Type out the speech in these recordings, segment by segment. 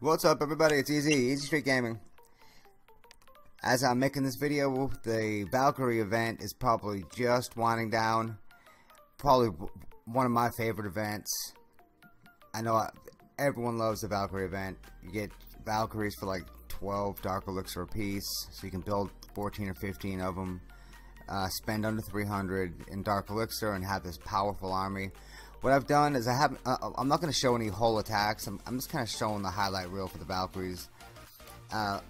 What's up everybody, it's EZE, EZE Street Gaming. As I'm making this video, the Valkyrie event is probably just winding down. Probably one of my favorite events. I know everyone loves the Valkyrie event. You get Valkyries for like 12 Dark Elixir a piece, so you can build 14 or 15 of them. Uh, spend under 300 in Dark Elixir and have this powerful army. What I've done is I haven't. Uh, uh I'm not going to show any whole attacks. I'm, I'm just kind of showing the highlight reel for the Valkyries. Uh,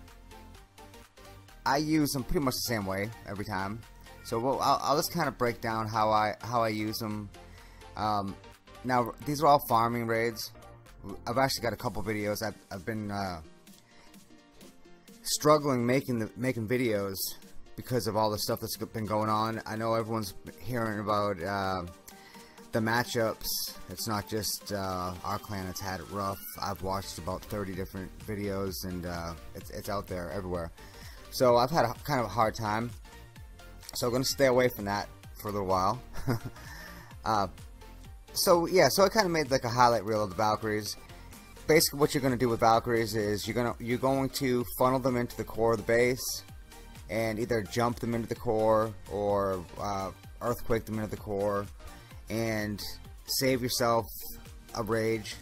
I use them pretty much the same way every time. So we'll, I'll, I'll, just kind of break down how I how I use them. Um, now these are all farming raids. I've actually got a couple videos. I've, I've been uh, struggling making the making videos because of all the stuff that's been going on. I know everyone's hearing about uh, the matchups. It's not just uh, our clan that's had it rough. I've watched about 30 different videos and uh, it's, it's out there everywhere. So I've had a, kind of a hard time. So I'm going to stay away from that for a little while. so yeah, so I kind of made like a highlight reel of the Valkyries. Basically, what you're going to do with Valkyries is you're going to you're going to funnel them into the core of the base, and either jump them into the core or uh, earthquake them into the core, and save yourself a rage.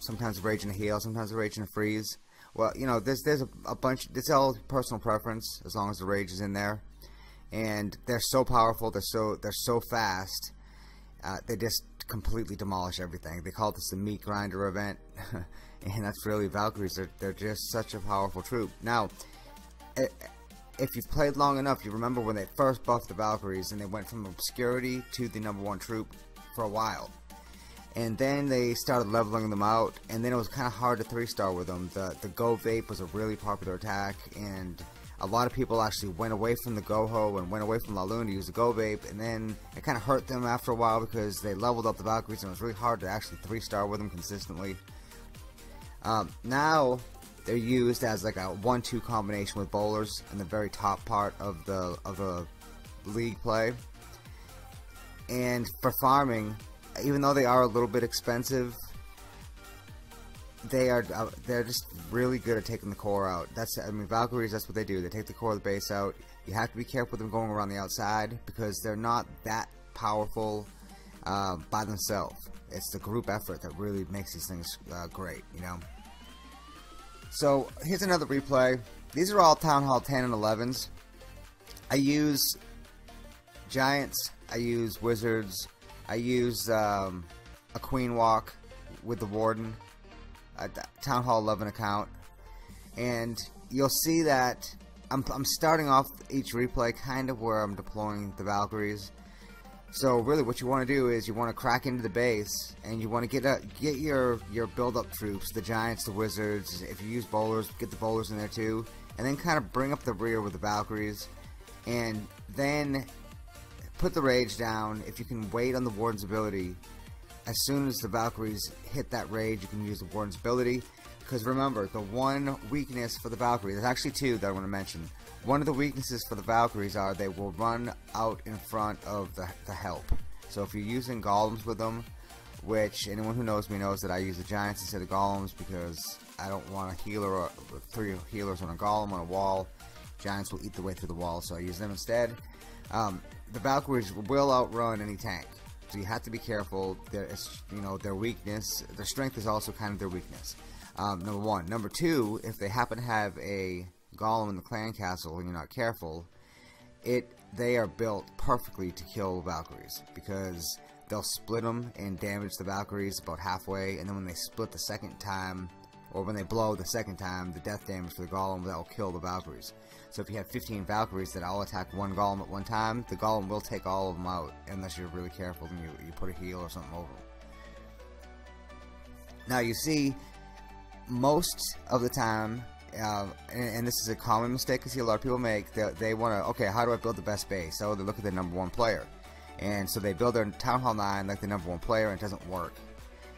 Sometimes a rage and a heal, sometimes a rage and a freeze. Well, you know, there's there's a, a bunch. It's all personal preference as long as the rage is in there, and they're so powerful. They're so they're so fast. Uh, they just completely demolish everything. They call this the meat grinder event, and that's really Valkyries. They're they're just such a powerful troop. Now, if you've played long enough, you remember when they first buffed the Valkyries and they went from obscurity to the number one troop for a while and then they started leveling them out and then it was kind of hard to three star with them the the go vape was a really popular attack and a lot of people actually went away from the Goho and went away from Laloon to use the Go Vape, and then it kind of hurt them after a while because they leveled up the Valkyries and it was really hard to actually 3-star with them consistently. Um, now, they're used as like a 1-2 combination with bowlers in the very top part of the, of the league play. And for farming, even though they are a little bit expensive, they are uh, they're just really good at taking the core out. That's I mean Valkyries. That's what they do. They take the core of the base out. You have to be careful with them going around the outside because they're not that powerful uh, by themselves. It's the group effort that really makes these things uh, great. You know. So here's another replay. These are all Town Hall 10 and 11s. I use Giants. I use Wizards. I use um, a Queen Walk with the Warden, a Town Hall 11 account, and you'll see that I'm, I'm starting off each replay kind of where I'm deploying the Valkyries. So really, what you want to do is you want to crack into the base, and you want to get a, get your your build-up troops, the Giants, the Wizards. If you use bowlers, get the bowlers in there too, and then kind of bring up the rear with the Valkyries, and then put the rage down. If you can wait on the Warden's ability, as soon as the Valkyries hit that rage, you can use the Warden's ability. Because remember, the one weakness for the Valkyrie, there's actually two that I want to mention. One of the weaknesses for the Valkyries are they will run out in front of the, the help. So if you're using golems with them, which anyone who knows me knows that I use the giants instead of golems because I don't want a healer or three healers on a golem on a wall. Giants will eat the way through the wall, so I use them instead. Um, the Valkyries will outrun any tank. So you have to be careful. There is, you know, their weakness, their strength is also kind of their weakness. Um, number one. Number two, if they happen to have a golem in the clan castle and you're not careful, it they are built perfectly to kill Valkyries because they'll split them and damage the Valkyries about halfway, and then when they split the second time, or when they blow the second time, the death damage for the golem that will kill the Valkyries. So if you have 15 Valkyries that all attack one golem at one time, the golem will take all of them out unless you're really careful and you, you put a heal or something over them. Now you see, most of the time, uh, and, and, this is a common mistake I see a lot of people make, they, they want to, okay, how do I build the best base? So they look at the number one player. And so they build their Town Hall 9 like the number one player and it doesn't work.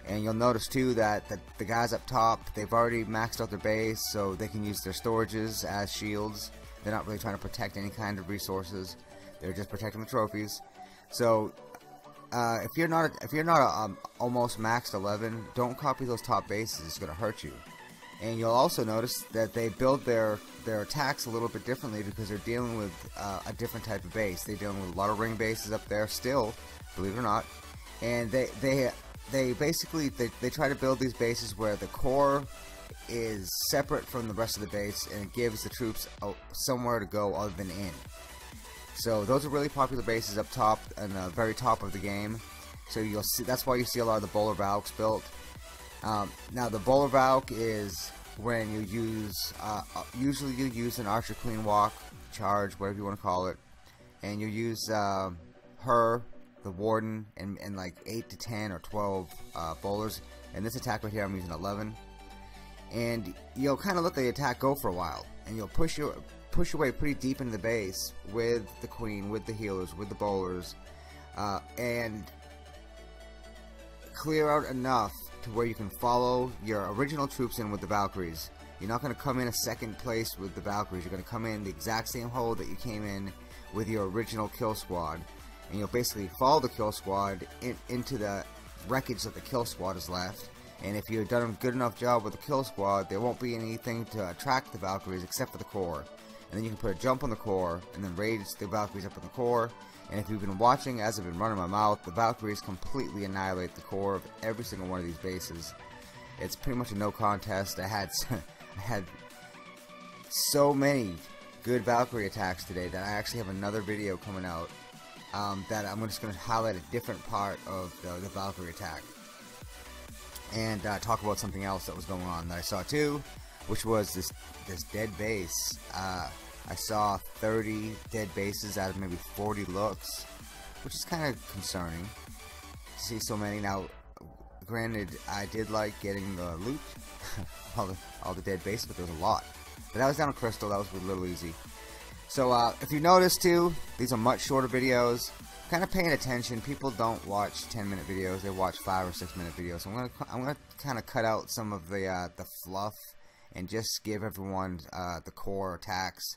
And you'll notice too that, that the guys up top, they've already maxed out their base, so they can use their storages as shields. They're not really trying to protect any kind of resources. They're just protecting the trophies. So uh, if you're not if you're not a, um, almost maxed 11, don't copy those top bases. It's going to hurt you. And you'll also notice that they build their their attacks a little bit differently because they're dealing with uh, a different type of base. They're dealing with a lot of ring bases up there still, believe it or not. And they they they basically they, they try to build these bases where the core is separate from the rest of the base and it gives the troops somewhere to go other than in. So those are really popular bases up top and the very top of the game. So you'll see that's why you see a lot of the bowler valks built. Um, now the bowler valk is when you use uh, uh, usually you use an archer queen walk charge whatever you want to call it and you use uh, her the warden and, and like 8 to 10 or 12 uh, bowlers and this attack right here I'm using 11 and you'll kind of let the attack go for a while and you'll push your push your way pretty deep into the base with the queen with the healers with the bowlers uh, and clear out enough to where you can follow your original troops in with the Valkyries. You're not going to come in a second place with the Valkyries. You're going to come in the exact same hole that you came in with your original kill squad. And you'll basically follow the kill squad in, into the wreckage that the kill squad has left. And if you've done a good enough job with the kill squad, there won't be anything to attract the Valkyries except for the core. And then you can put a jump on the core, and then raid the Valkyries up on the core, and if you've been watching as I've been running my mouth, the Valkyries completely annihilate the core of every single one of these bases. It's pretty much a no contest. I had I had so many good Valkyrie attacks today that I actually have another video coming out um, that I'm just going to highlight a different part of the, the Valkyrie attack and uh, talk about something else that was going on that I saw too, which was this this dead base. Uh, I saw 30 dead bases out of maybe 40 looks, which is kind of concerning to see so many. Now, granted, I did like getting the loot, all, the, all the dead bases, but there was a lot. But that was down to Crystal, that was a little easy. So, uh, if you notice too, these are much shorter videos. Kind of paying attention. People don't watch 10 minute videos; they watch five or six minute videos. So I'm gonna I'm gonna kind of cut out some of the uh, the fluff and just give everyone uh, the core attacks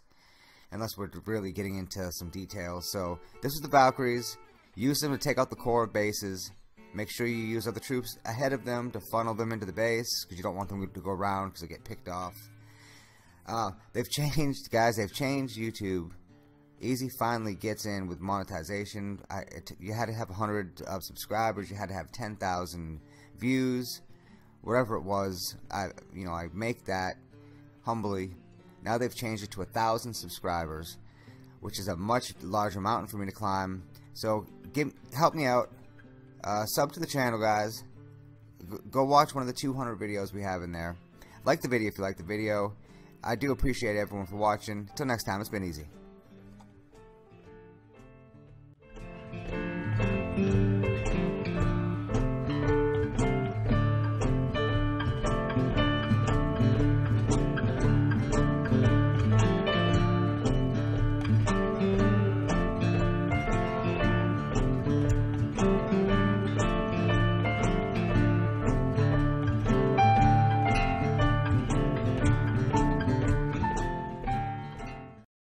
unless we're really getting into some details. So this is the Valkyries. Use them to take out the core bases. Make sure you use other troops ahead of them to funnel them into the base because you don't want them to go around because they get picked off. Uh, they've changed, guys. They've changed YouTube. EZE finally gets in with monetization. I, it, you had to have 100 uh, subscribers. You had to have 10,000 views, whatever it was. I, you know, I make that humbly now they've changed it to a thousand subscribers, which is a much larger mountain for me to climb. So give, help me out. Uh, sub to the channel, guys. G go watch one of the 200 videos we have in there. Like the video if you like the video. I do appreciate everyone for watching. Until next time, it's been easy.